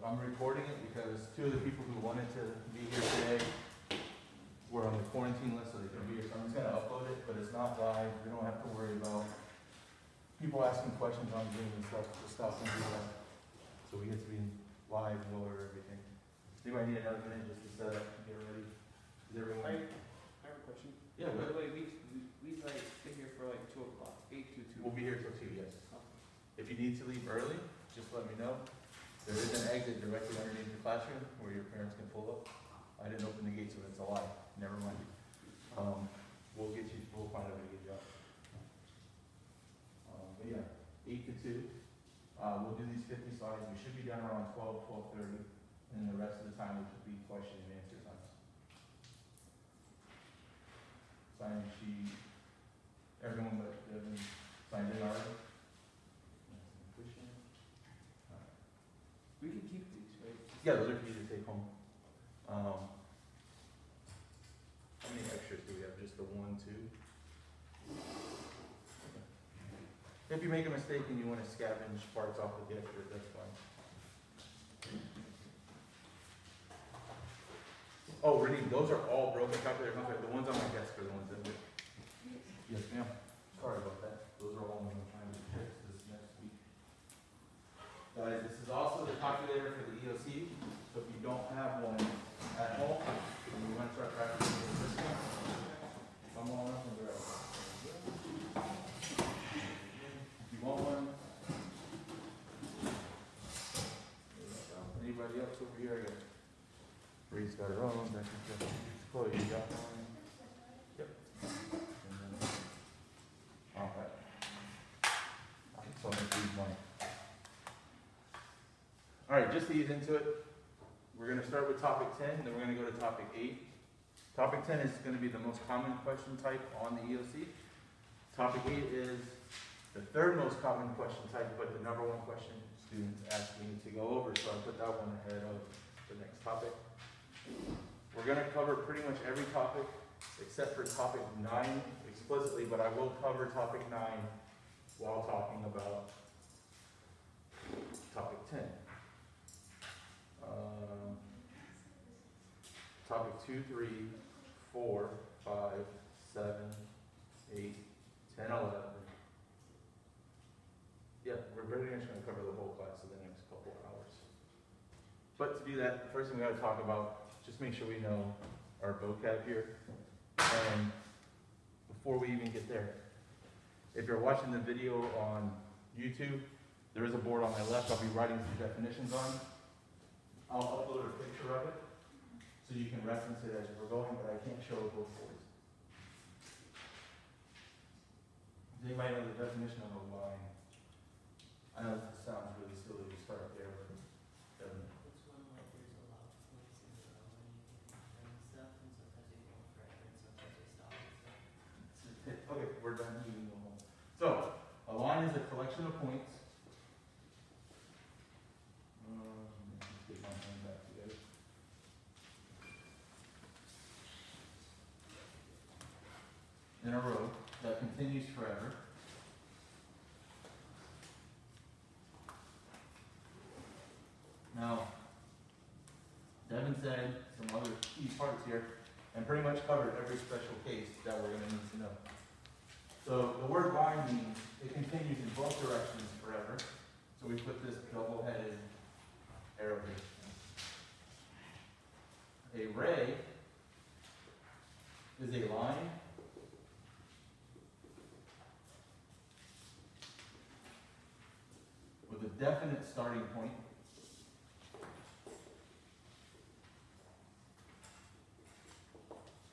I'm recording it because two of the people who wanted to be here today were on the quarantine list, so they can be here, so I'm just gonna upload it, but it's not live, we don't have to worry about people asking questions on Zoom and stuff, just stop and do that. So we get to be live, we'll order everything. Anybody need another minute just to set up and get ready? Is everyone? I, I have a question. Yeah, By the way, we, we, we like sit here for like two o'clock, eight to two. we'll be here till two, yes. If you need to leave early, just let me know. There is an exit directly underneath the classroom where your parents can pull up. I didn't open the gate, so it's a lie, never mind. Um, we'll get you, we'll find out how to get you out. Um, but yeah, eight to two, uh, we'll do these fifty slides, we should be done around twelve, twelve-thirty, and the rest of the time will just be question and answer time. Sign sheet, everyone but Devin signed in already? We can keep these, right? Yeah, those are for you to take home. Um, how many extras do we have? Just the one, two? If you make a mistake and you wanna scavenge parts off of the extras, that's fine. Oh, Renee, those are all broken calculators, I'm the ones on my desk are the ones that. Yes, ma'am. Sorry about that. Those are all I'm trying to fix this next week. Guys, this is also the calculator for the EOC, so if you don't have one at home, and you want to practicing with this one, come on up and grab one. If you want one. Anybody else over here? I got, Reed's got her own, Becky's got, Chloe, you got one? Yep. All right. So I'm gonna use one. All right, just ease into it, start with topic 10, then we're going to go to topic 8. Topic 10 is going to be the most common question type on the EOC. Topic 8 is the third most common question type, but the number one question students ask me to go over, so I put that one ahead of the next topic. We're going to cover pretty much every topic except for topic 9 explicitly, but I will cover topic 9 while talking about topic 10. Topic two, three, four, five, seven, eight, ten, eleven. Yeah, we're pretty much going to cover the whole class in the next couple of hours. But to do that, first thing we got to talk about, just make sure we know our vocab here. And before we even get there, if you're watching the video on YouTube, there is a board on my left I'll be writing some definitions on. I'll upload a picture of it so you can reference it as we're going, but I can't show it both boards. Does anybody know the definition of a line? I know this sounds really silly to start there, but, um, It's when like there's a lot of points in a row and you can and stuff, and sometimes they go forever and sometimes they stop and stuff. Okay, we're done doing the whole. So, a line is a collection of points. Um, let's get my hand back together. In a row that continues forever. Now, Some other key parts here and pretty much covered every special case that we're gonna need to know. So the word line means it continues in both directions forever. So we put this double-headed arrow here. A ray is a line with a definite starting point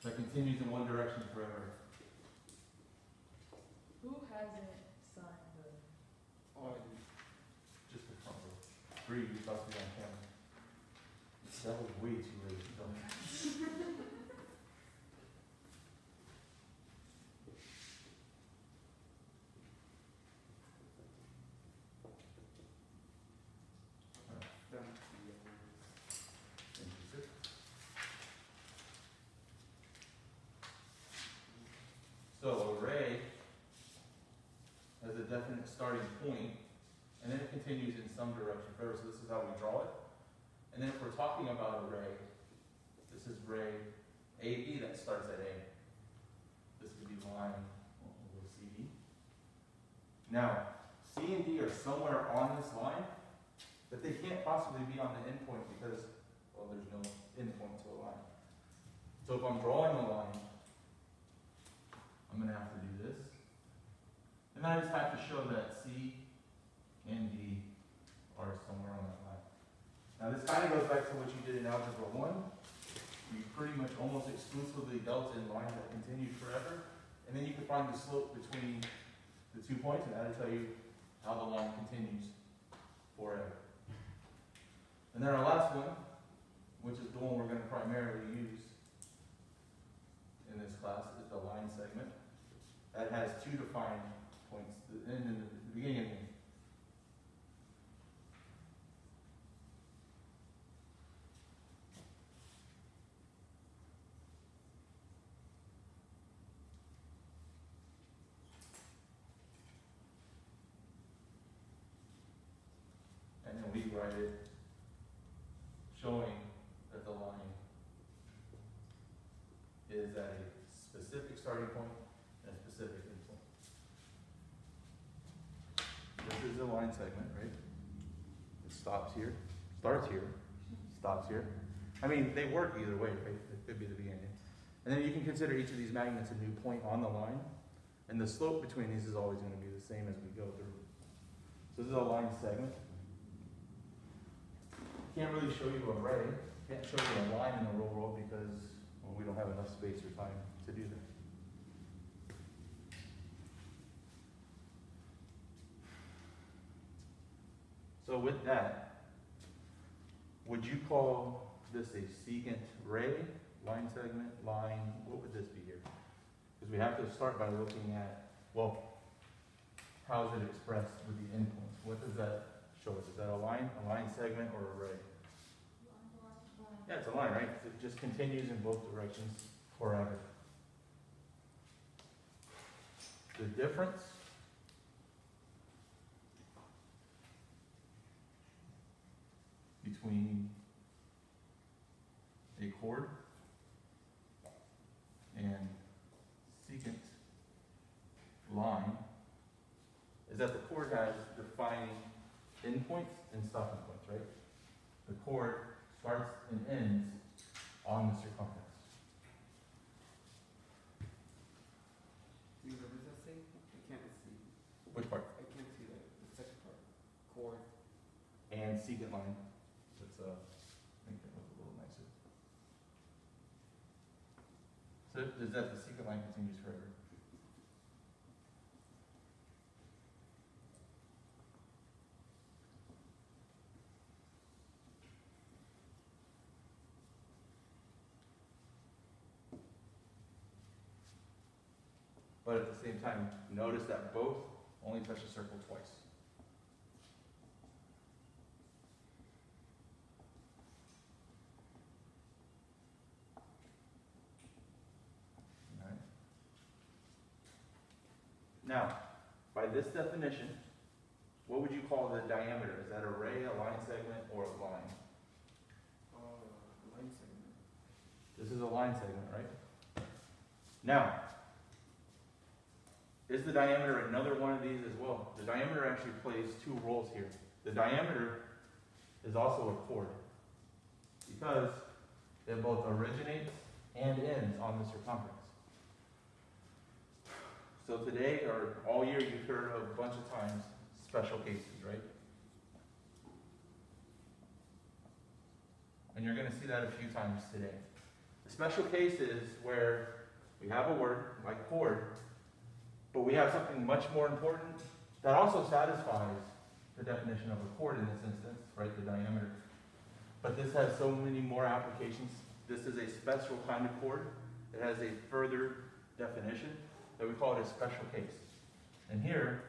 that continues in one direction forever. Who hasn't signed the? Oh, I. Just a couple. Three, you thought we on camera. That was way too late, don't Done. So array has starting point, and then it continues in some direction forever, so this is how we draw it. And then if we're talking about a ray, this is ray AB that starts at A. This would be line CD. Now, C and D are somewhere on this line, but they can't possibly be on the endpoint because, well, there's no endpoint to a line. So if I'm drawing a line, I'm gonna have to do this. And I just have to show that C and D are somewhere on that line. Now this kind of goes back to what you did in algebra one. You pretty much almost exclusively dealt in lines that continued forever. And then you could find the slope between the two points and that'll tell you how the line continues forever. And then our last one, which is the one we're gonna primarily use in this class, is the line segment. That has two defined points, and the beginning and the end. And then we write it showing that the line is at a specific starting point and a specific end point. This is a line segment, right? It stops here, starts here, stops here. I mean, they work either way, right? It could be the beginning. And then you can consider each of these magnets a new point on the line, and the slope between these is always gonna be the same as we go through. So this is a line segment. Can't really show you a ray, can't show you a line in the real world because, well, we don't have enough space or time to do that. So with that, would you call this a secant ray, line segment, line, what would this be here? Because we have to start by looking at, well, how is it expressed with the endpoints? What does that show us? Is that a line, a line segment, or a ray? Yeah, it's a line, right? It just continues in both directions forever. The difference between a chord and secant line is that the chord has defining endpoints and stopping points, right? The chord starts and ends on the circumference. Wait, what does that say? I can't see. Which part? I can't see that, the second part. Chord. And secant line. Let's uh, make that look a little nicer. Does that the secant line continues forever? But at the same time, notice that both only touch the circle twice. Alright. Now, by this definition, what would you call the diameter? Is that a ray, a line segment, or a line? Line segment. This is a line segment, right? Now, is the diameter another one of these as well? The diameter actually plays two roles here. The diameter is also a chord because it both originates and ends on the circumference. So today, or all year, you've heard a bunch of times special cases, right? And you're going to see that a few times today. The special case is where we have a word like chord, but we have something much more important that also satisfies the definition of a chord in this instance, right? The diameter. But this has so many more applications. This is a special kind of chord. It has a further definition that we call it a special case. And here,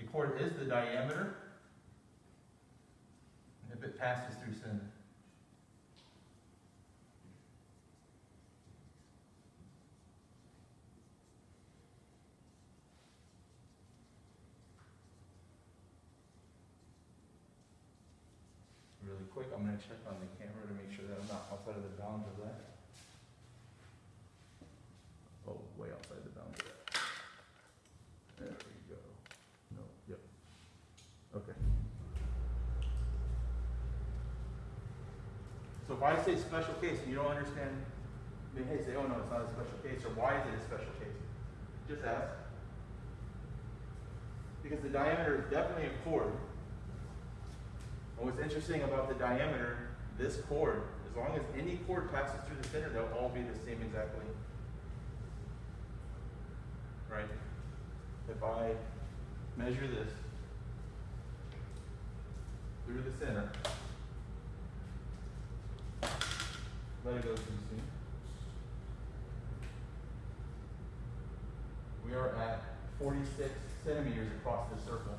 a chord is the diameter if it passes through center. Quick, I'm gonna check on the camera to make sure that I'm not outside of the bounds of that. Oh, way outside the bounds of that. There we go. No, yep. Okay. So if I say special case and you don't understand, then hey, say, oh no, it's not a special case, or why is it a special case? Just ask. Because the diameter is definitely a chord. And what's interesting about the diameter, this chord, as long as any chord passes through the center, they'll all be the same exactly. Right? If I measure this through the center, let it go too soon. We are at forty-six centimeters across the circle.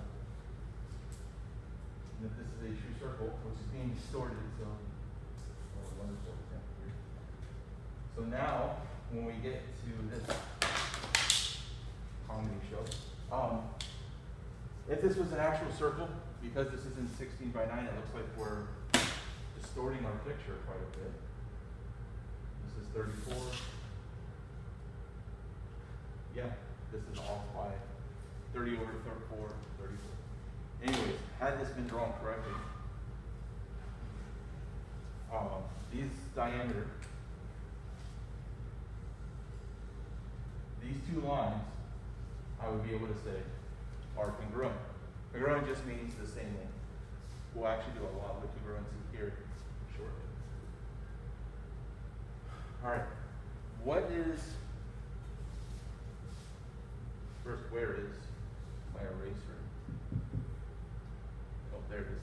If this is a true circle, which is being distorted, so, oh, wonderful example here. So now, when we get to this comedy show, um, if this was an actual circle, because this isn't sixteen by nine, it looks like we're distorting our picture quite a bit. This is thirty-four. Yeah, this is off by thirty over thirty-four, thirty-four. Anyways, had this been drawn correctly, um, these diameter, these two lines, I would be able to say are congruent. Congruent just means the same length. We'll actually do a lot with congruency here shortly. Alright, what is, first, where is my eraser? Oh, there it is.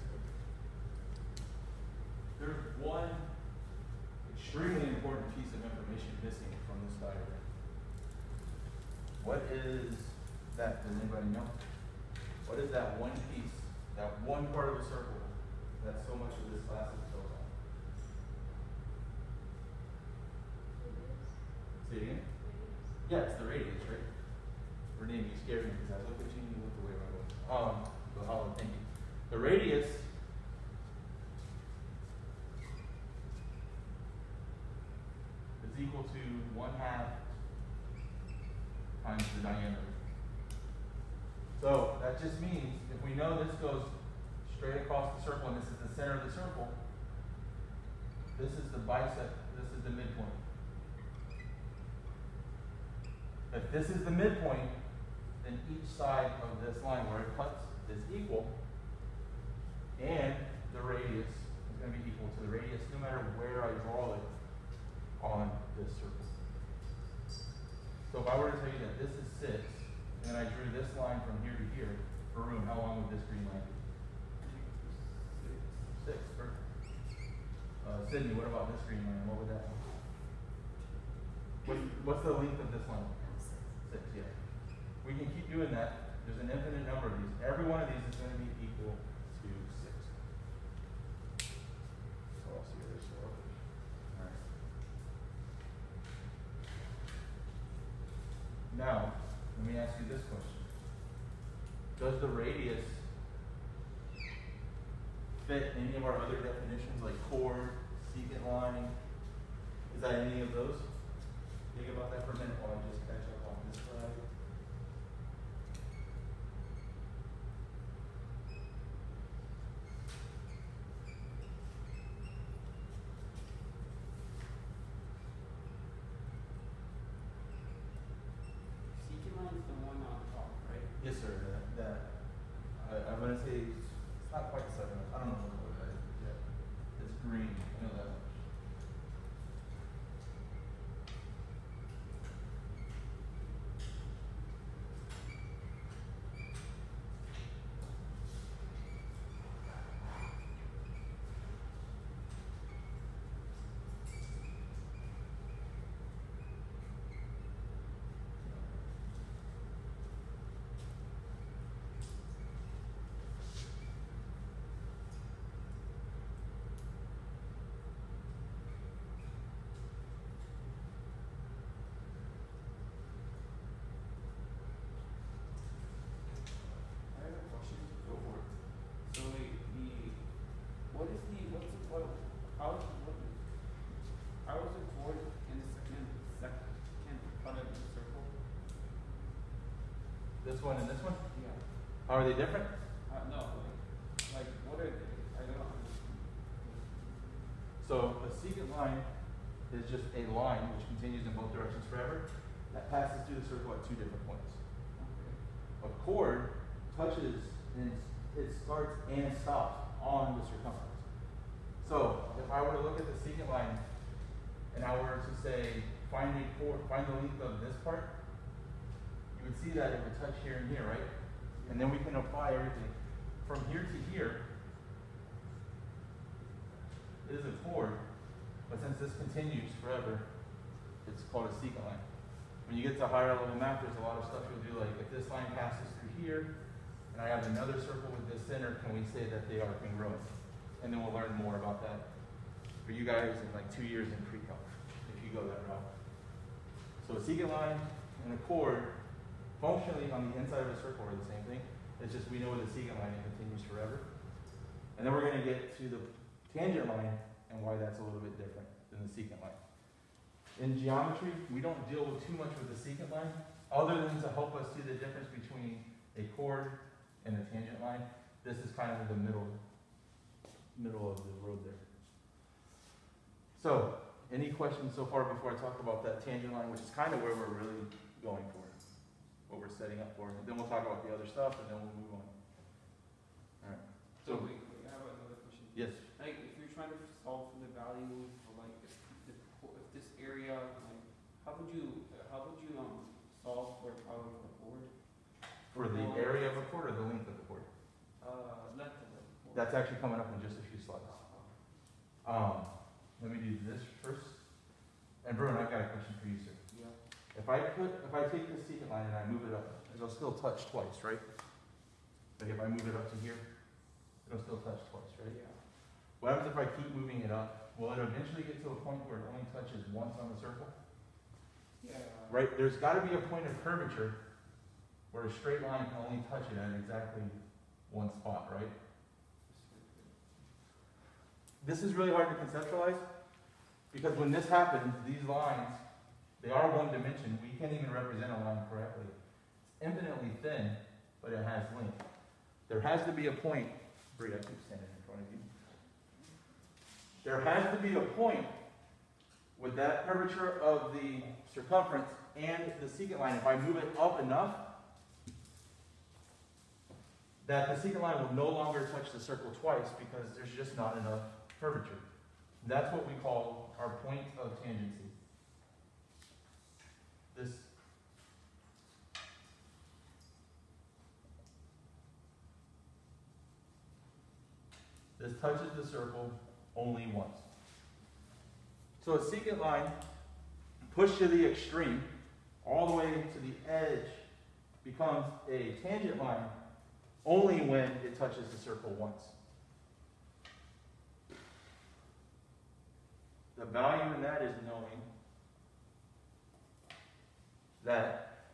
There's one extremely important piece of information missing from this diagram. What is that? Does anybody know? What is that one piece, that one part of the circle that so much of this class is built on? Say it again? Yeah, it's the radius, right? Renee, you scared me because I looked at you and you looked away right away. Um, but Holland, thank you. The radius is equal to one half times the diameter. So that just means if we know this goes straight across the circle and this is the center of the circle, this is the bisect, this is the midpoint. If this is the midpoint, then each side of this line where it cuts is equal, and the radius is going to be equal to the radius no matter where I draw it on this circle. So if I were to tell you that this is six, and I drew this line from here to here, for room, how long would this green line be? Six, perfect. Uh, Sydney, what about this green line? What would that be? What's, what's the length of this line? Six, yeah. We can keep doing that. There's an infinite number of these. Every one of these is going to be equal to six. So I'll see where this goes. Alright. Now, let me ask you this question. Does the radius fit any of our other definitions like chord, secant line? Is that any of those? Think about that for a minute while I just catch up on this slide. Secant line's the one on top, right? Yes, sir. That, that I, I'm gonna say it's not quite seven. I don't know what color that is yet. It's green. I know that much. This one and this one? Yeah. How are they different? Uh, no, like, like, what are they? I don't know. So a secant line is just a line which continues in both directions forever that passes through the circle at two different points. Okay. A chord touches and it starts and stops on the circumference. So if I were to look at the secant line and I were to say find a chord, find the length of this part, would see that it would touch here and here, right? And then we can apply everything from here to here. It is a chord, but since this continues forever, it's called a secant line. When you get to higher level math, there's a lot of stuff you'll do, like if this line passes through here, and I have another circle with this center, can we say that they are congruent? And then we'll learn more about that for you guys in like two years in pre-calc, if you go that route. So a secant line and a chord, functionally on the inside of a circle are the same thing. It's just we know where the secant line continues forever. And then we're gonna get to the tangent line and why that's a little bit different than the secant line. In geometry, we don't deal with too much with the secant line, other than to help us see the difference between a chord and a tangent line. This is kind of the middle, middle of the road there. So, any questions so far before I talk about that tangent line, which is kind of where we're really going for, what we're setting up for. And then we'll talk about the other stuff, and then we'll move on. Alright, So so, wait, I have another question. yes, Like, if you're trying to solve for the value for like, if, if, if this area, like, how would you, how would you, um, solve for power of the board? for the area of a chord or the length of the chord. Uh, length of the board. That's actually coming up in just a few slides. Um, let me do this first. And Bruno, I've got a question for you, sir. If I put, if I take the secant line and I move it up, it'll still touch twice, right? Like if I move it up to here, it'll still touch twice, right? Yeah. What happens if I keep moving it up? Will it eventually get to a point where it only touches once on the circle? Yeah. Right, there's gotta be a point of curvature where a straight line can only touch it at exactly one spot, right? This is really hard to conceptualize, because when this happens, these lines, they are one dimension, we can't even represent a line correctly. It's infinitely thin, but it has length. There has to be a point, Bree, I keep standing in front of you. There has to be a point with that curvature of the circumference and the secant line, if I move it up enough, that the secant line will no longer touch the circle twice because there's just not enough curvature. That's what we call our point of tangency. This This touches the circle only once. So a secant line pushed to the extreme, all the way to the edge, becomes a tangent line only when it touches the circle once. The value in that is knowing that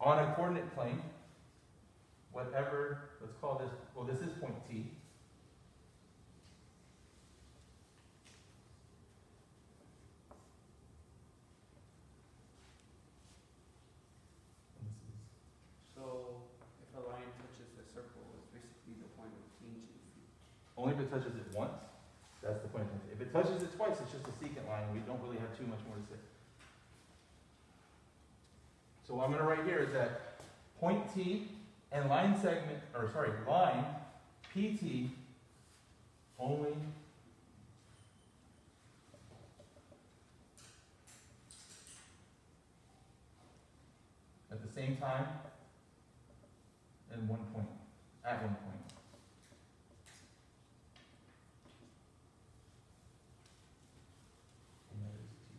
on a coordinate plane, whatever, let's call this, well, this is point T. And this is So, if a line touches a circle, it's basically the point of tangency. Only if it touches it once, that's the point. If it touches it twice, it's just a secant line, we don't really have too much more to say. So what I'm gonna write here is that point T and line segment, or sorry, line PT only at the same time and one point, at one point. And that is T.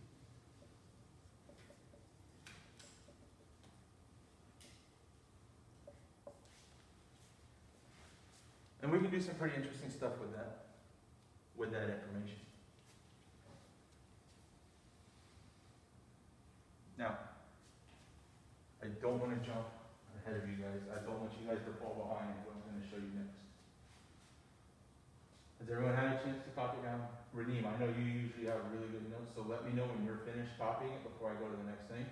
And we can do some pretty interesting stuff with that, with that information. Now, I don't want to jump ahead of you guys. I don't want you guys to fall behind what I'm going to show you next. Has everyone had a chance to copy down? Raneem, I know you usually have really good notes, so let me know when you're finished copying it before I go to the next thing.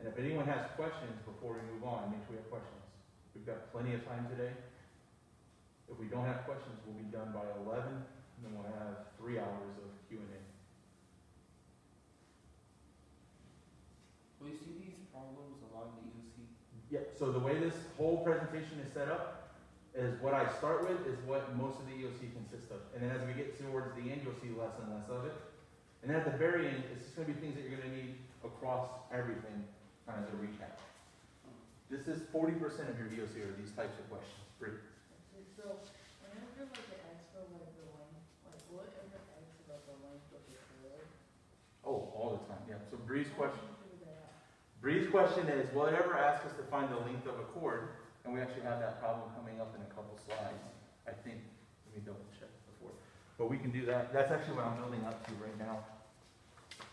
And if anyone has questions before we move on, make sure we have questions. We've got plenty of time today. If we don't have questions, we'll be done by eleven, and then we'll have three hours of Q and A. Will you see these problems a lot in the EOC? Yeah, so the way this whole presentation is set up is what I start with is what most of the EOC consists of. And then as we get towards the end, you'll see less and less of it. And then at the very end, it's just gonna be things that you're gonna need across everything, kind of as a recap. Hmm. This is forty percent of your EOC are these types of questions. So, whenever like the X for like the length, like whatever X about the length of the curve. Oh, all the time, yeah. So Bree's question, do you figure that out? Bree's question is, will it ever ask us to find the length of a chord? And we actually have that problem coming up in a couple slides, I think. Let me double check before. But we can do that. That's actually what I'm building up to right now.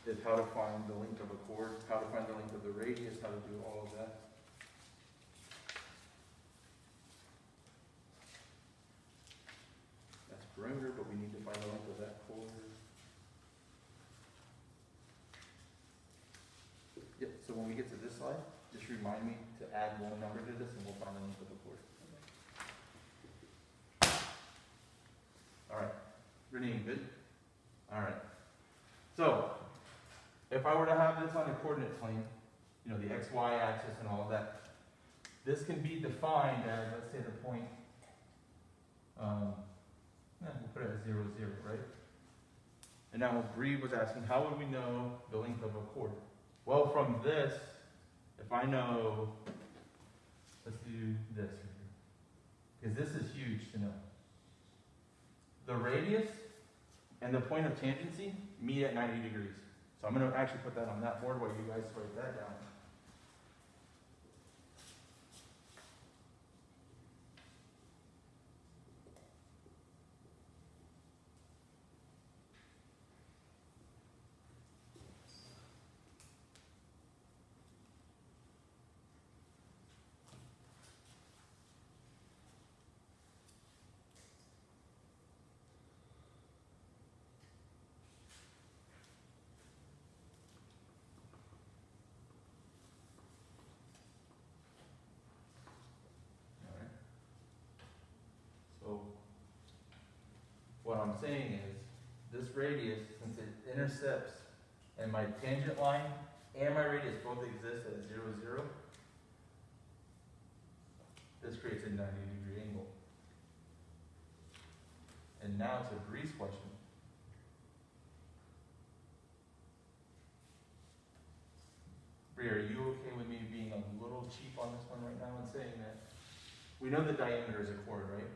Is how to find the length of a chord, how to find the length of the radius, how to do all of that. That's perimeter, but we need to find the length of that. Yep, so when we get to this slide, just remind me to add one number to this and we'll find the length of the chord. Alright, Renee, good? Alright. So, if I were to have this on a coordinate plane, you know, the x, y axis and all of that, this can be defined as, let's say the point, um, yeah, we'll put it zero, zero, right? And now Bree was asking, how would we know the length of a chord? Well, from this, if I know, let's do this. Because this is huge to know. The radius and the point of tangency meet at 90 degrees. So I'm going to actually put that on that board while you guys write that down. Alright. So, what I'm saying is, this radius, since it intercepts, and my tangent line and my radius both exist at zero, zero, this creates a ninety degree angle. And now to Bree's question. Bree, are you okay with me being a little cheap on this one right now and saying that we know the diameter is a chord, right?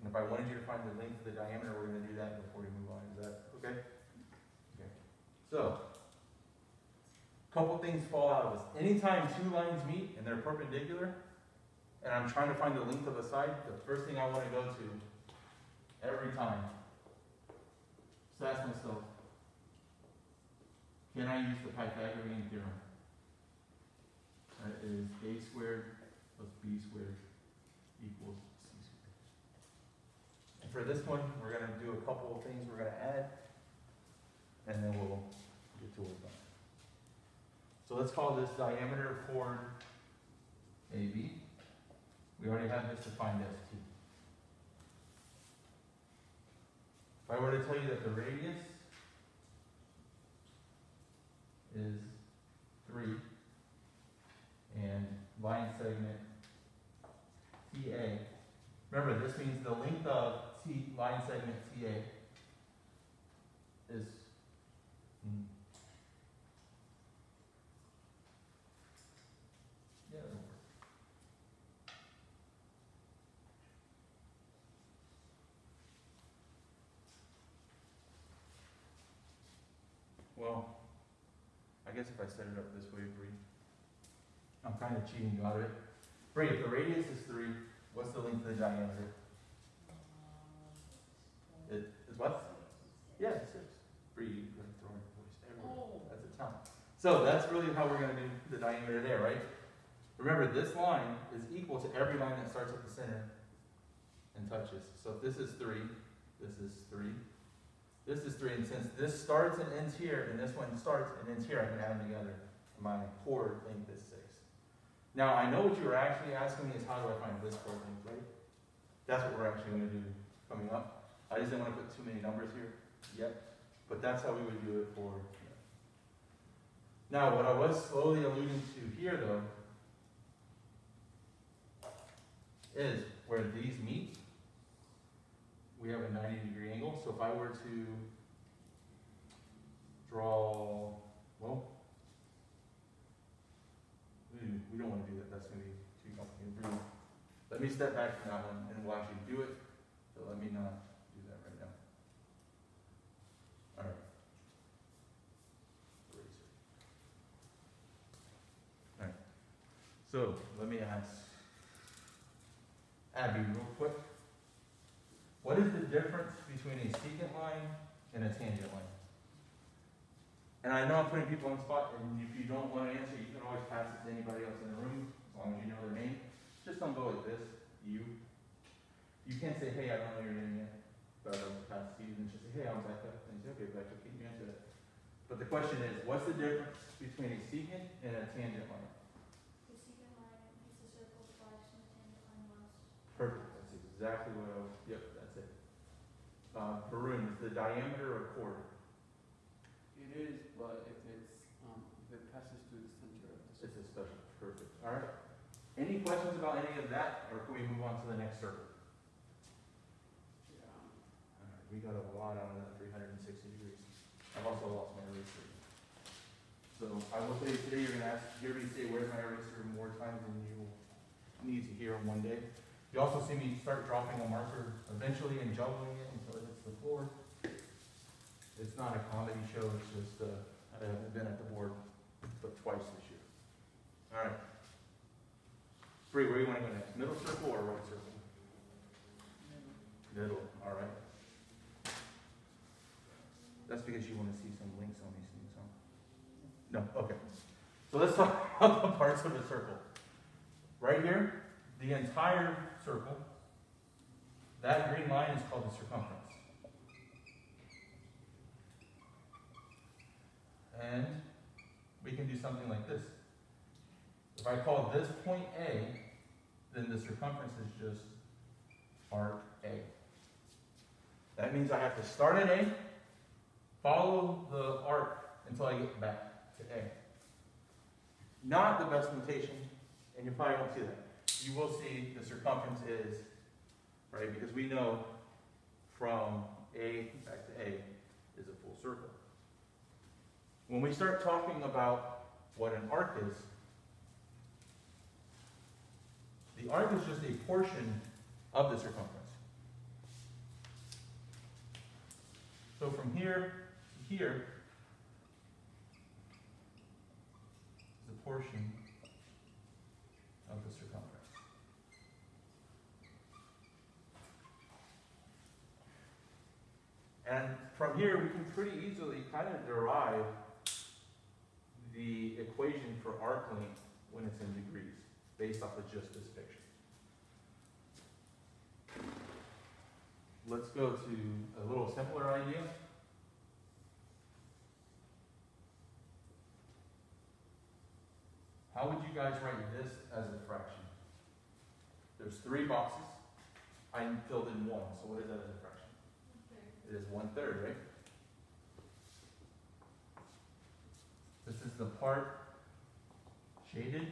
And if I wanted you to find the length of the diameter, we're gonna do that before we move on, is that okay? Okay. So, a couple things fall out of this. Anytime two lines meet and they're perpendicular, and I'm trying to find the length of a side, the first thing I wanna go to, every time, is ask myself, can I use the Pythagorean theorem? That is a squared plus b squared equals for this one, we're gonna do a couple of things we're gonna add, and then we'll get to work on it. So let's call this diameter chord AB. We already have this defined as two. If I were to tell you that the radius is three, and line segment TA. Remember, this means the length of T, line segment TA is, hmm. Yeah. Well, I guess if I set it up this way, Bree, I'm kind of cheating you out of it. Bree, if the radius is three, what's the length of the diameter? It is what? Yeah, it's six. Bree, you can throw your voice everywhere. Oh. That's a ton. So that's really how we're gonna do the diameter there, right? Remember, this line is equal to every line that starts at the center and touches. So if this is three, this is three, this is three, and since this starts and ends here, and this one starts and ends here, I can add them together. my chord length is six. Now, I know what you were actually asking me is how do I find this length, right? That's what we're actually gonna do coming up. I just didn't wanna put too many numbers here yet, but that's how we would do it for. Now, what I was slowly alluding to here though, is where these meet, we have a ninety degree angle, so if I were to draw, well, we, we don't wanna do that, that's gonna be too complicated. Let me step back from that one, and we'll actually do it, so let me not do that right now. Alright. Eraser. Alright, so, let me ask Abby real quick. What is the difference between a secant line and a tangent line? And I know I'm putting people on the spot, and if you don't want to answer, you can always pass it to anybody else in the room, as long as you know their name. Just don't go like this, you. You can't say, hey, I don't know your name yet, but I'll pass it to you, and just say, hey, I'm Becca, and you say, okay, Becca, can you answer that? But the question is, what's the difference between a secant and a tangent line? The secant line a circle twice and the tangent line once. Perfect, that's exactly what I was, yep, that's it. Uh, Varun, is the diameter a chord? It is, but if it's, um, if it passes through the center of the It's circle. a special, perfect, all right. Any questions about any of that, or can we move on to the next circle? Yeah. All right, we got a lot out of that three hundred and sixty degrees. I've also lost my eraser. So I will tell you today, you're gonna ask, you're gonna say, where's my eraser more times than you will need to hear in one day. You also see me start dropping a marker eventually and juggling it until it hits the floor. It's not a comedy show, it's just, uh, I haven't been at the board but twice this year. All right. Bree, where do you wanna go next? Middle circle or right circle? Middle, all right. That's because you wanna see some links on these things, huh? No, okay. So let's talk about the parts of a circle. Right here, the entire circle, that green line is called the circumference. And we can do something like this. If I call this point A, then the circumference is just arc A. That means I have to start at A, follow the arc until I get back to A. Not the best notation, and you probably won't see that. You will see the circumference is, right, because we know from A back to A is a full circle. When we start talking about what an arc is, the arc is just a portion of the circumference. So from here to here is a portion of the circumference. And from here, we can pretty easily kind of derive the equation for arc length when it's in degrees, based off of just this picture. Let's go to a little simpler idea. How would you guys write this as a fraction? There's three boxes. I filled in one, so what is that as a fraction? It is one third, right? This is the part shaded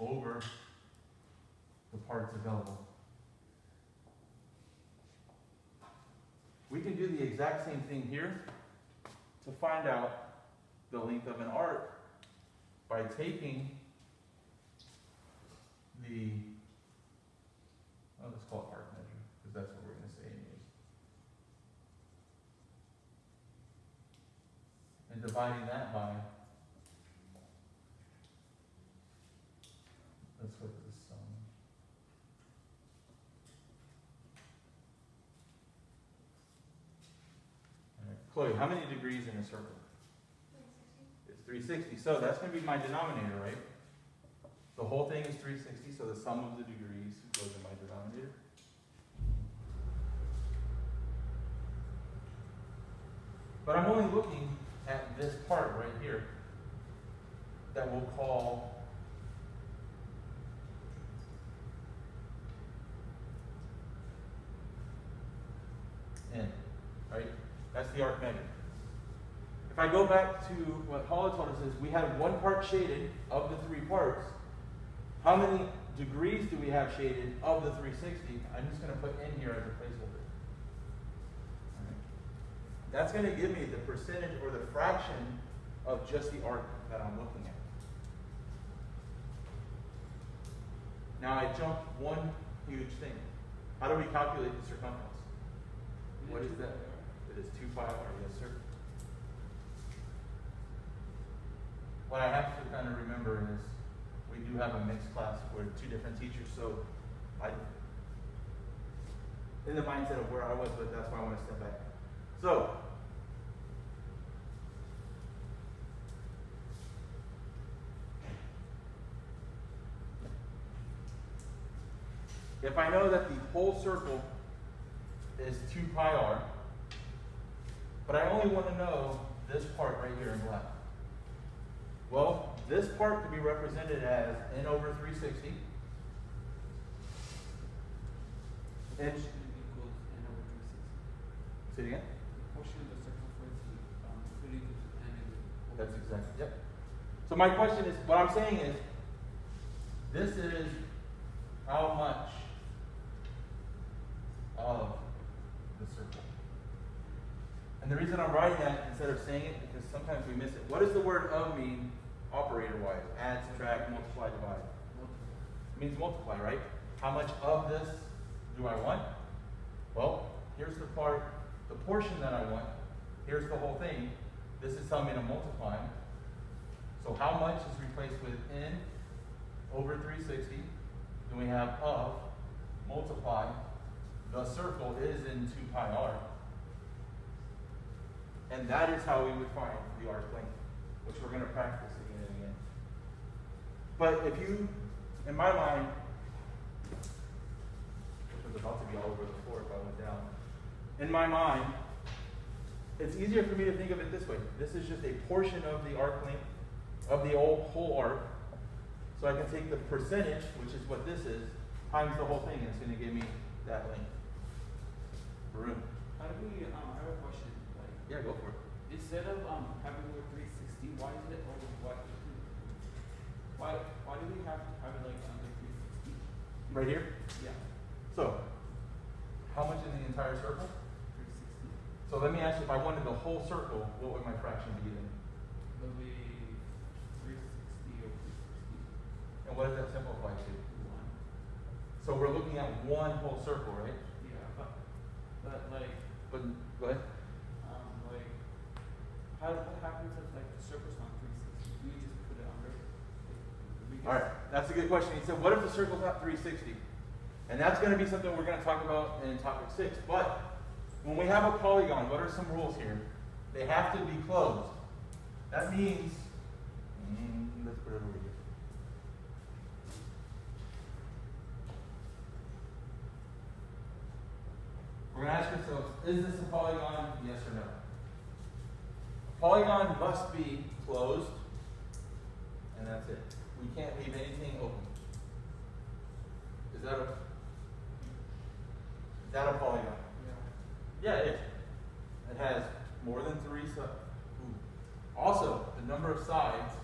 over the parts available. We can do the exact same thing here to find out the length of an arc by taking the, oh, let's call it arc measure, because that's what we're gonna say anyways. And dividing that by, go to the sum. Alright, Chloe, how many degrees in a circle? It's three sixty, so that's gonna be my denominator, right? The whole thing is three sixty, so the sum of the degrees goes in my denominator. But I'm only looking at this part right here. that we'll call N, right? That's the arc measure. If I go back to what Paula told us is we had one part shaded of the three parts. How many degrees do we have shaded of the 360? I'm just going to put N here as a placeholder. That's going to give me the percentage or the fraction of just the arc that I'm looking at. Now I jumped one huge thing. How do we calculate the circumference? What is that? It is 2 pi r, yes, sir. What I have to kind of remember is we do have a mixed class where two different teachers, so I, in the mindset of where I was, but that's why I want to step back. So, if I know that the whole circle is 2 pi r, but I only want to know this part right here in black. Well, this part could be represented as n over 360. And Portion equals n over three sixty. say it again. The portion of the circumference is, um, could equal to n over. That's exactly, yep. So my question is, what I'm saying is, this is how much of the circle. And the reason I'm writing that instead of saying it, because sometimes we miss it. What does the word of mean operator-wise? Add, subtract, multiply, divide. It means multiply, right? How much of this do I want? Well, here's the part, the portion that I want. Here's the whole thing. This is telling me to multiply. So how much is replaced with n over 360? Then we have of multiply. The circle is in 2 pi r. And that is how we would find the arc length, which we're going to practice again and again. But if you, in my mind, which was about to be all over the floor if I went down, in my mind, it's easier for me to think of it this way. This is just a portion of the arc length of the whole, whole arc. So I can take the percentage, which is what this is, times the whole thing, and it's going to give me that length. Room. How do we, um, I have a question, like, Yeah, go for it. instead of, um, having over three sixty, why is it over what? Why, why do we have to have it like under three sixty? Right here. Yeah, So, how much in the entire circle? three sixty. So let me ask you, if I wanted the whole circle, what would my fraction be then? It'll be three sixty or three sixty, And what does that simplify to? one. So we're looking at one whole circle, right? But, like, But, go ahead. um, like, how, what happens if like the circle's not three sixty? Do we just put it under? We All right, that's a good question. He said, what if the circle's not 360? And that's going to be something we're going to talk about in topic six. But when we have a polygon, what are some rules here? They have to be closed. That means, mm, let's put it over here. We're going to ask ourselves, is this a polygon? Yes or no? A polygon must be closed, and that's it. We can't leave anything open. Is that a, is that a polygon? Yeah. Yeah, it is. It has more than three sides. Also, the number of sides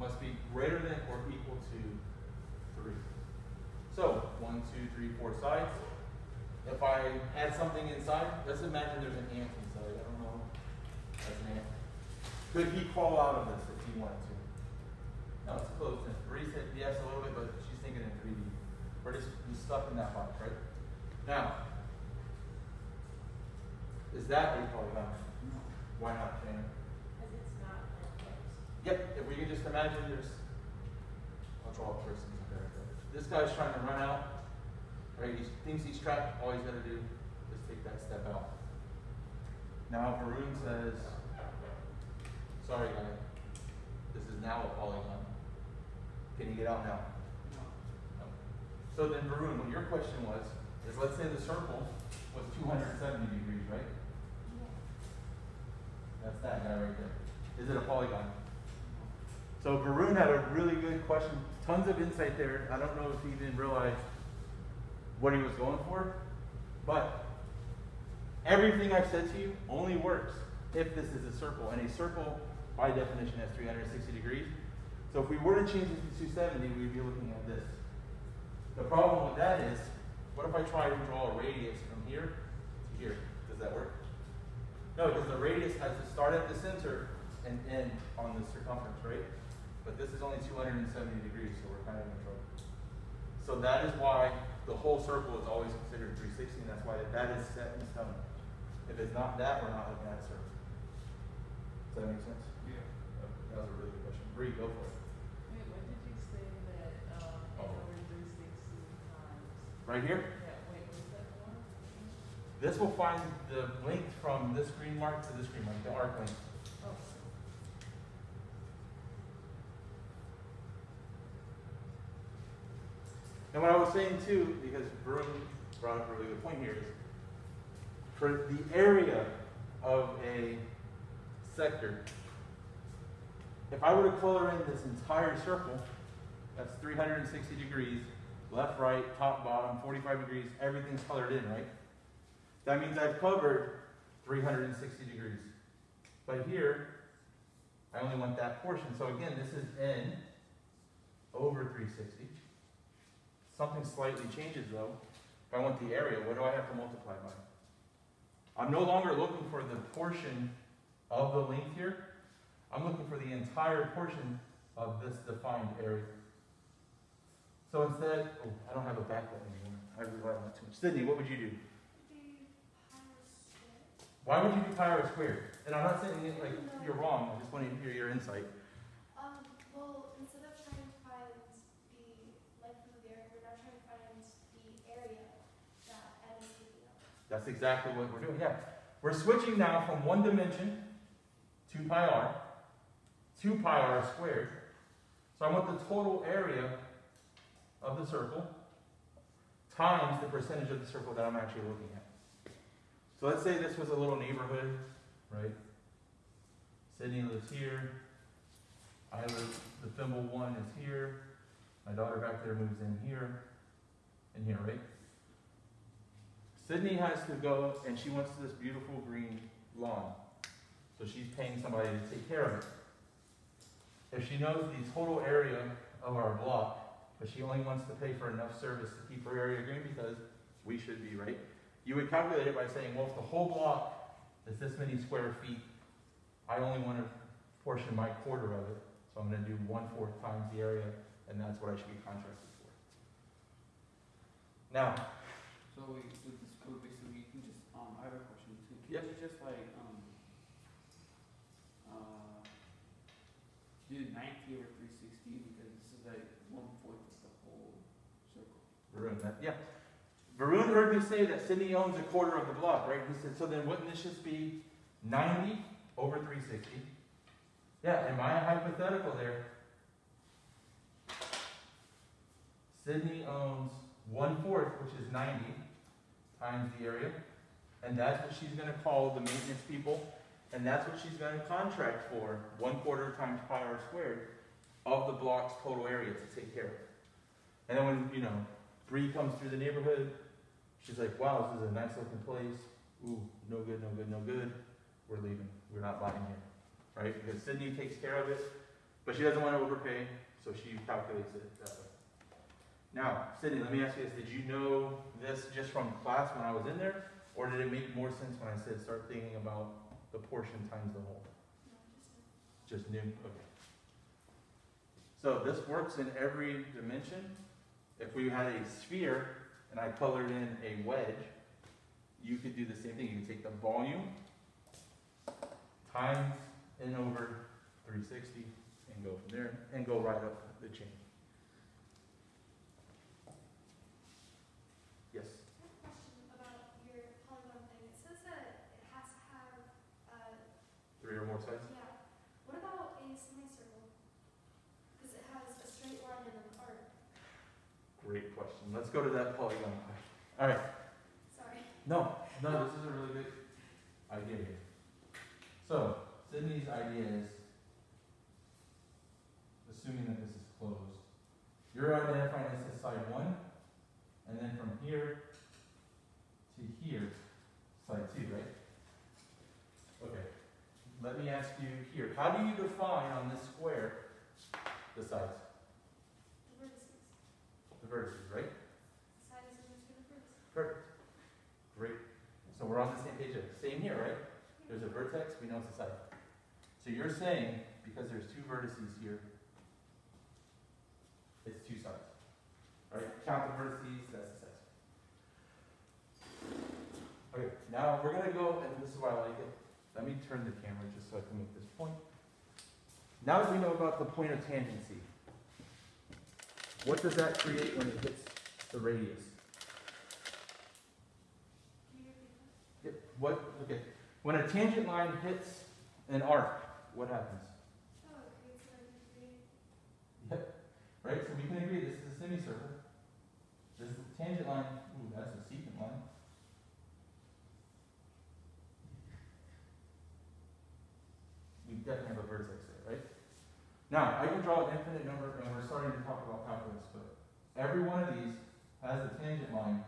must be greater than or equal to. So, one, two, three, four sides. If I add something inside, let's imagine there's an ant inside. I don't know. That's an ant. Could he crawl out of this if he wanted to? No, it's closed in. Bree said yes a little bit, but she's thinking in 3D. We're just he's stuck in that box, right? Now, is that a polygon? No. Why not, Shannon? Because it's not. Yep, if we can just imagine there's, I'll draw a person comparison. This guy's trying to run out, right? He thinks he's trapped. All he's got to do is take that step out. Now, Varun says, sorry, guy, this is now a polygon. Can you get out now? No. No. So then, Varun, what your question was, is let's say the circle was 270 degrees, right? Yeah. That's that guy right there. Is it a polygon? So Varun had a really good question, tons of insight there. I don't know if he didn't realize what he was going for, but everything I've said to you only works if this is a circle, and a circle by definition has 360 degrees. So if we were to change this to 270, we'd be looking at this. The problem with that is, what if I try to draw a radius from here to here? Does that work? No, because the radius has to start at the center and end on the circumference, right? But this is only 270 degrees, so we're kind of in trouble. So that is why the whole circle is always considered 360, and that's why that is set in stone. If it's not that, we're not looking at a circle. Does that make sense? Yeah. That was a really good question. Bree, go for it. Wait, what did you say that, um, Oh. over three sixty times? Right here? Yeah, wait, what's that for? This will find the length from this green mark to this green mark, the arc length. And what I was saying too, because Varun brought up a really good point here, is for the area of a sector, if I were to color in this entire circle, that's 360 degrees, left, right, top, bottom, 45 degrees, everything's colored in, right? That means I've covered 360 degrees. But here, I only want that portion. So again, this is n over 360. Something slightly changes though. If I want the area, what do I have to multiply by? I'm no longer looking for the portion of the length here. I'm looking for the entire portion of this defined area. So instead, oh, I don't have a backlight anymore. I rely on that too much. Sydney, what would you do? Why would you do pi r squared? And I'm not saying like you're wrong. I just want to hear your insight. Um, well, instead of trying to find the length of the area, we're now trying to find the area that n is taking up. That's exactly what we're doing. Yeah. We're switching now from one dimension, 2 pi r, to pi r squared. So I want the total area of the circle times the percentage of the circle that I'm actually looking at. So let's say this was a little neighborhood, right? Sydney lives here. I live, the Fimbel one is here. My daughter back there moves in here and here, right? Sydney has to go and she wants this beautiful green lawn. So she's paying somebody to take care of it. If she knows the total area of our block, but she only wants to pay for enough service to keep her area green because we should be, right? You would calculate it by saying, well, if the whole block is this many square feet, I only want to portion my quarter of it. So I'm going to do one fourth times the area, and that's what I should be contracted for. Now, So we, with this code, basically, you can just, um, I have a question too. Yep. Just like, um, uh, do ninety over three sixty, because this is like one fourth of the whole circle. Varun, that, yeah. Varun heard me say that Sydney owns a quarter of the block, right? He said, so then wouldn't this just be 90 over 360? Yeah, am my hypothetical there, Sydney owns one fourth, which is 90 times the area, and that's what she's going to call the maintenance people, and that's what she's going to contract for, one quarter times pi r squared of the block's total area to take care of. And then when, you know, Bree comes through the neighborhood. She's like, wow, this is a nice looking place. Ooh, no good, no good, no good. We're leaving. We're not buying here. Right? Because Sydney takes care of it, but she doesn't want to overpay, so she calculates it that way. Now, Sydney, let me ask you this. Did you know this just from class when I was in there? Or did it make more sense when I said start thinking about the portion times the whole? Just new? Okay. So this works in every dimension. If we had a sphere and I colored in a wedge, you could do the same thing. You could take the volume times n over 360 and go from there and go right up the chain. Three or more sides? Yeah. What about a semicircle? Because it has a straight line and an arc. Great question. Let's go to that polygon question. All right. Sorry. No, no, this is a really good idea here. So, Sydney's idea is, assuming that this is closed, you're identifying this as side 1, how do you define on this square the sides, The vertices. the vertices, right? Side is equal to the vertices. Perfect. Great. So we're on the same page. Same here, right? There's a vertex, we know it's a side. So you're saying, because there's two vertices here, it's two sides. Right? Count the vertices, that's the sides. Okay, now we're gonna go, and this is why I like it. Let me turn the camera just so I can make this point. Now that we know about the point of tangency, what does that create when it hits the radius? What, okay, when a tangent line hits an arc, what happens? Oh. Yep, right, so we can agree this is a semicircle. This is a tangent line, ooh, that's a secant line. We definitely have a vertex? Now, I can draw an infinite number, and we're starting to talk about calculus, but every one of these has a tangent line.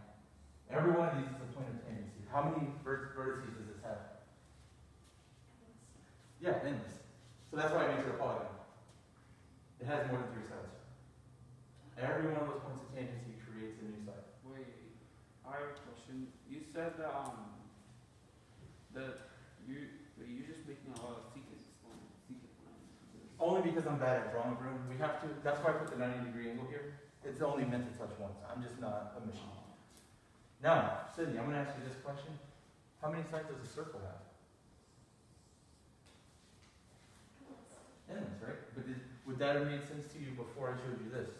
Every one of these is a point of tangency. How many vert- vertices does this have? Yeah, endless. So that's why it makes it a polygon. It has more than three sides. Every one of those points of tangency creates a new side. Wait, I have a question. You said that, um, that you, you're just making a lot of secant lines, secant lines. Only because I'm bad at drawing, Bruno. We have to, that's why I put the 90 degree angle here. It's only meant to touch once. I'm just not a machine. Now, Sydney, I'm to ask you this question. How many sides does a circle have? Endless, right? But did, would that have made sense to you before I showed you this?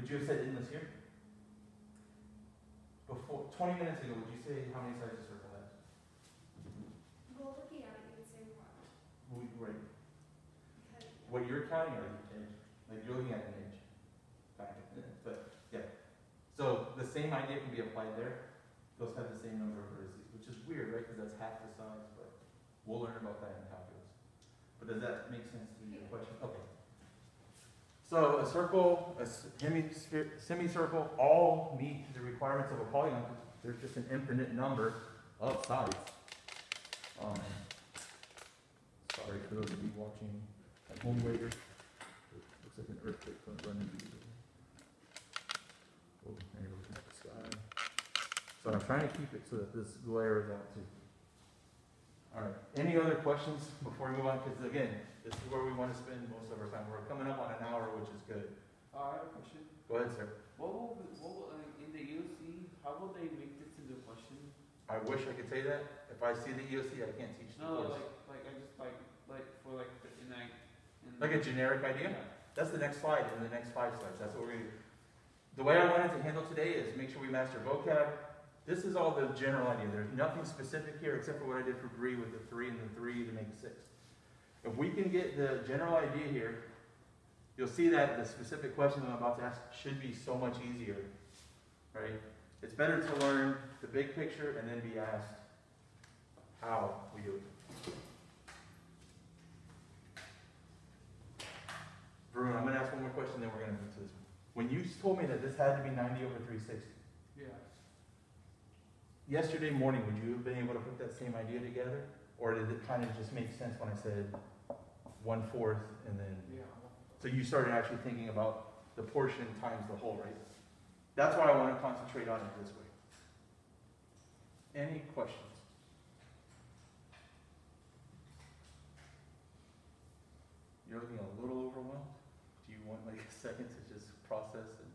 Would you have said endless here? Before, 20 minutes ago, would you say how many sides a circle has? Well, looking at it, you would say one, We- Right. because What you're counting are the edge, like you're looking at an edge. Kind but, yeah. So the same idea can be applied there. Those have the same number of vertices, which is weird, right? Because that's half the size, but we'll learn about that in calculus. But does that make sense to your question? Okay. So a circle, a semicircle, all meet the requirements of a polygon. There's just an infinite number of sides. Um, sorry for those of you watching at home. Looks like an earthquake going to run into you. Oh, there you go, at the sky. So I'm trying to keep it so that this glare is out too. All right, any other questions before we move on? Because again, this is where we want to spend most of our time. We're coming up on an hour, which is good. Uh, I have a question. Go ahead, sir. What will, what will, uh, in the EOC, how will they make this into a question? I wish I could say that. If I see the EOC, I can't teach the No, course. like, like, I just like, like, for like, the- in like. Like a generic idea? That's the next slide, and the next five slides, that's what we're gonna do. The way I wanted to handle today is make sure we master vocab. This is all the general idea, there's nothing specific here except for what I did for Bree with the three and the three to make six. If we can get the general idea here, you'll see that the specific questions I'm about to ask should be so much easier, right? It's better to learn the big picture and then be asked how we do it. I'm gonna ask one more question, then we're gonna move to this one. When you told me that this had to be ninety over three sixty, Yeah. yesterday morning, would you have been able to put that same idea together? Or did it kind of just make sense when I said one fourth and then, Yeah. so you started actually thinking about the portion times the whole, right? That's why I wanna concentrate on it this way. Any questions? You're looking a little overwhelmed? Do you want like a second to just process and,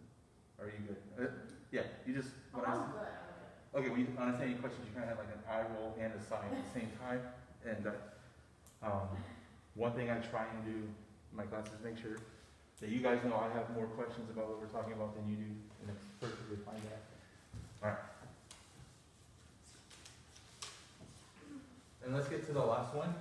are you good? Uh, Yeah, you just, Oh, when I I'm good, I'm good. Okay, when you, when I say any questions, you kind of have like an eye roll and a sign at the same time. And, uh, um, one thing I try and do in my classes, make sure that you guys know I have more questions about what we're talking about than you do, and it's perfectly fine to ask. Alright. And let's get to the last one.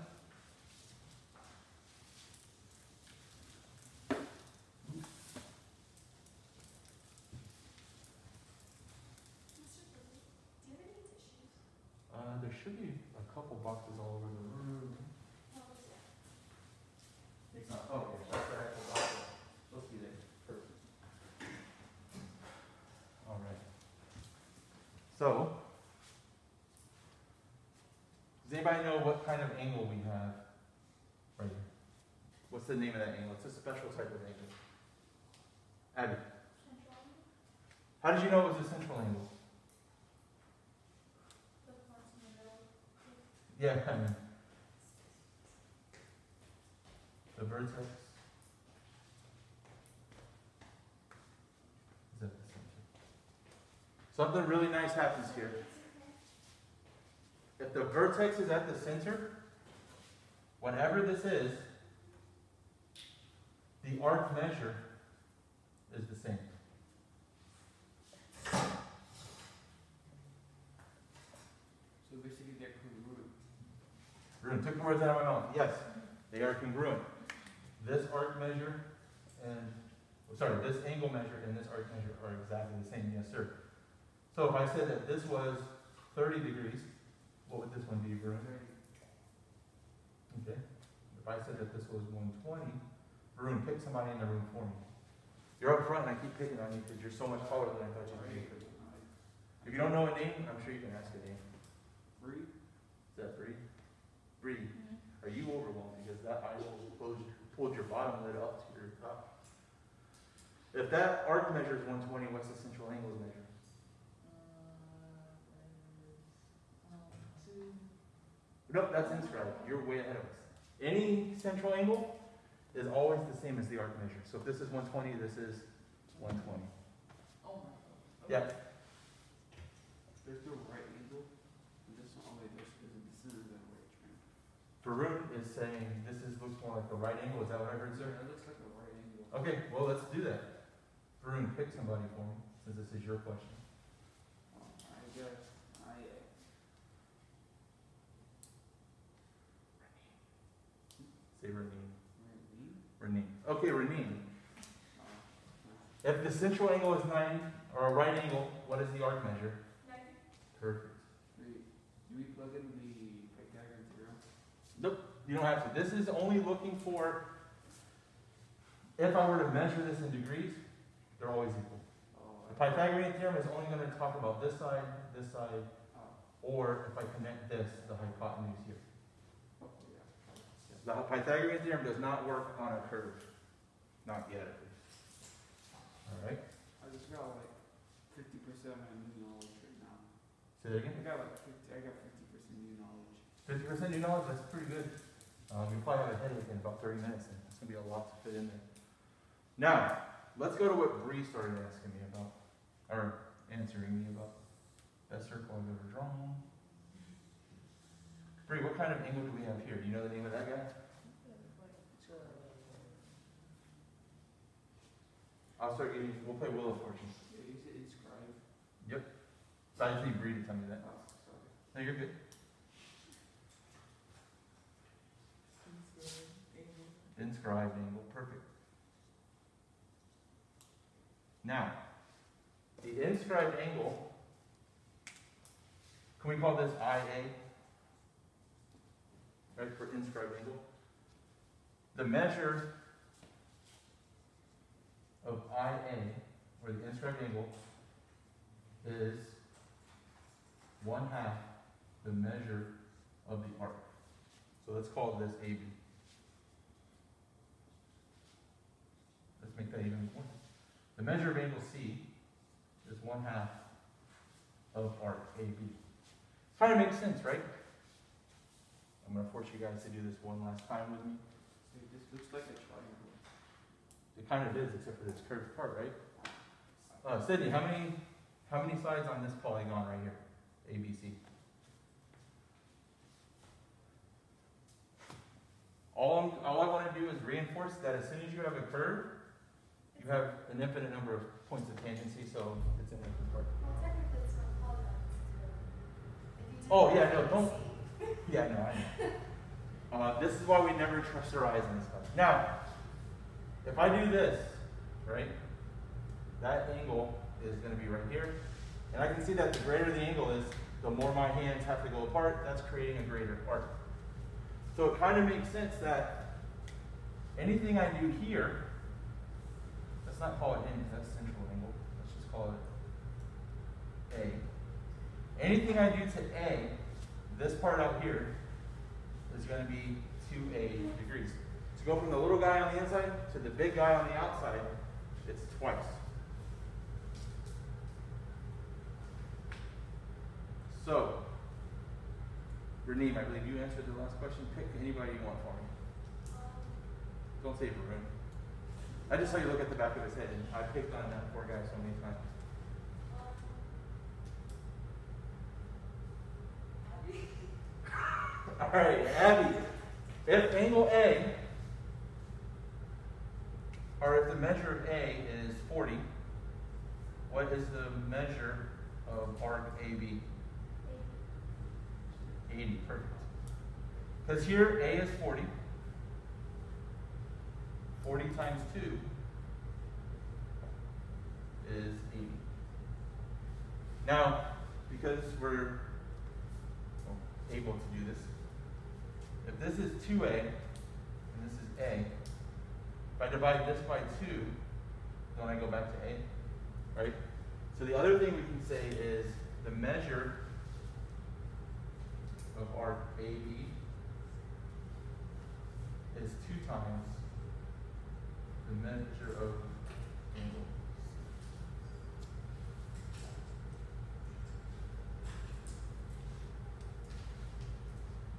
So, does anybody know what kind of angle we have right here? What's the name of that angle? It's a special type of angle. Abby. How did you know it was a central angle? Yeah, I mean. The bird's head. Something really nice happens here. If the vertex is at the center, whatever this is, the arc measure is the same. So basically they're congruent. Ruin, took the words out of my mouth. Yes, they are congruent. This arc measure and, sorry, this angle measure and this arc measure are exactly the same. Yes, sir. So if I said that this was 30 degrees, what would this one be, Varun? Okay. If I said that this was 120, Varun, pick somebody in the room for me. You're up front and I keep picking on you because you're so much taller than I thought you'd be. If you don't know a name, I'm sure you can ask a name. Bree? Is that Bree? Bree, mm-hmm. are you overwhelmed because that eye roll pulled, your bottom lid up to your top? If that arc measures one twenty, what's the central angle measure? Nope, that's inscribed. You're way ahead of us. Any central angle is always the same as the arc measure. So if this is one twenty, this is one twenty. Oh my. God. Yeah. There's no right angle. This one, oh wait, there's, this is the right triangle. Varun is saying this is, looks more like a right angle. Is that what I heard, sir? It looks like a right angle. Okay, well, let's do that. Varun, pick somebody for me, since this is your question. Um, I guess, I, Say Renee. Lee? Renee. Okay, Renee. Uh, If the central angle is 90, or a right angle, what is the arc measure? Ninety. Perfect. Wait, do we plug in the Pythagorean theorem? Nope, you don't have to. This is only looking for, if I were to measure this in degrees, they're always equal. Oh, The Pythagorean theorem is only going to talk about this side, this side, Oh, or if I connect this, the hypotenuse here. The Pythagorean theorem does not work on a curve. Not yet, at least. All right? I just got like fifty percent of my new knowledge right now. Say that I got like fifty, I got fifty percent new knowledge. Fifty percent new knowledge, that's pretty good. Um, you probably have a headache in about thirty minutes, and it's gonna be a lot to fit in there. Now, let's go to what Bree started asking me about, or answering me about. Best circle I've ever drawn. Bree, what kind of angle do we have here? Do you know the name of that guy? I'll start getting, we'll play Wheel of Fortune. You said inscribe. So I just need Bree to tell me that. No, you're good. Inscribed angle, perfect. Now, the inscribed angle, can we call this IA? Right, for inscribed angle? The measure of IA, or the inscribed angle, is one half the measure of the arc. So let's call this AB. Let's make that even important. The measure of angle C is one half of arc AB. Kind of makes sense, right? I'm gonna force you guys to do this one last time with me. Wait, this looks like a triangle. It kind of is, except for this curved part, right? Uh, Sydney, how many, how many sides on this polygon right here? ABC. All, I'm, all I want to do is reinforce that as soon as you have a curve, you have an infinite number of points of tangency, so it's an infinite part. Well, technically it's not polygons. If Oh, yeah, no, don't- Yeah, no, I know. Uh, this is why we never trust our eyes on this stuff. Now, if I do this, right, that angle is going to be right here. And I can see that the greater the angle is, the more my hands have to go apart. That's creating a greater arc. So it kind of makes sense that anything I do here, let's not call it because that's central angle. Let's just call it A. Anything I do to A, this part out here is going to be 2A degrees. To go from the little guy on the inside to the big guy on the outside, it's twice. So, Raneem, I believe you answered the last question. Pick anybody you want for me. Don't say Varun. I just saw you look at the back of his head, and I picked on that poor guy so many times. um, Abby? All right, Abby. If angle A, or if the measure of A is 40, what is the measure of arc AB? 80, perfect. Because here A is 40. 40 times 2 is 80. Now, because we're able to do this, if this is 2A and this is A, if I divide this by 2, don't I go back to A? Right? So the other thing we can say is the measure of arc AB is 2 times the measure of angle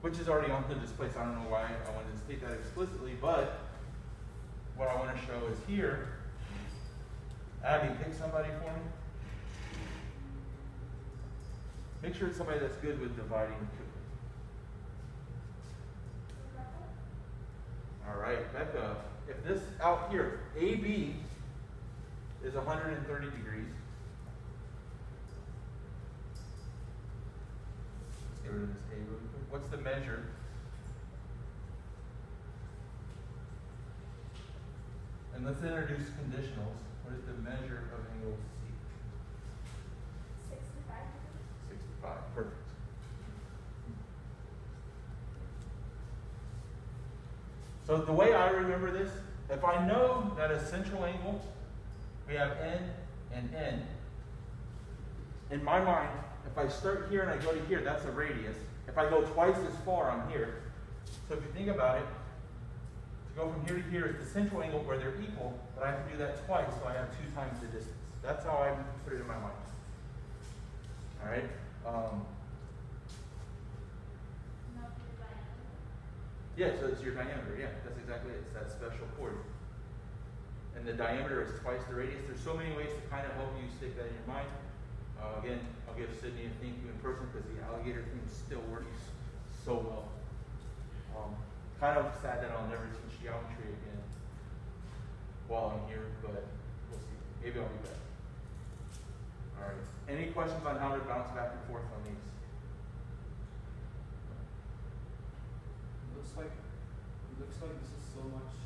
which is already on the display, so I don't know why I wanted to state that explicitly, but what I want to show is here. Abby, pick somebody for me. Make sure it's somebody that's good with dividing. All right, Becca, if this out here, AB is 130 degrees. Let's get rid of this A really quick. What's the measure? And let's introduce conditionals. What is the measure of angle C? 65 65. Perfect. So the way I remember this, if I know that a central angle, we have n and n. In my mind, if I start here and I go to here, that's a radius. If I go twice as far, I'm here. So if you think about it, to go from here to here is the central angle where they're equal, but I have to do that twice, so I have two times the distance. That's how I put it in my mind. All right. Um, yeah, so it's your diameter. Yeah, that's exactly it. It's that special chord. And the diameter is twice the radius. There's so many ways to kind of help you stick that in your mind. Uh, again, I'll give Sydney a thank you in person because the alligator thing still works so well. Um, kind of sad that I'll never teach geometry again while I'm here, but we'll see. Maybe I'll be back. All right. Any questions on how to bounce back and forth on these? Looks like, looks like this is so much